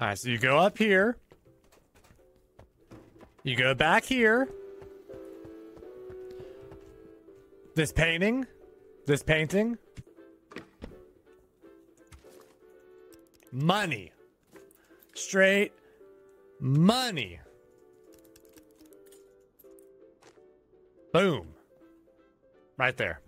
All right, so you go up here. You go back here. This painting. This painting. Money. Straight money. Boom. Right there.